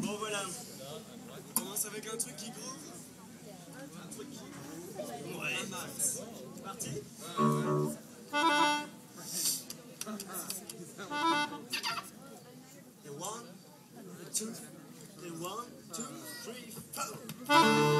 Bon voilà. On commence avec un truc qui groove. Un truc qui. Ouais. C'est parti The one, the two, the one, two, three, four.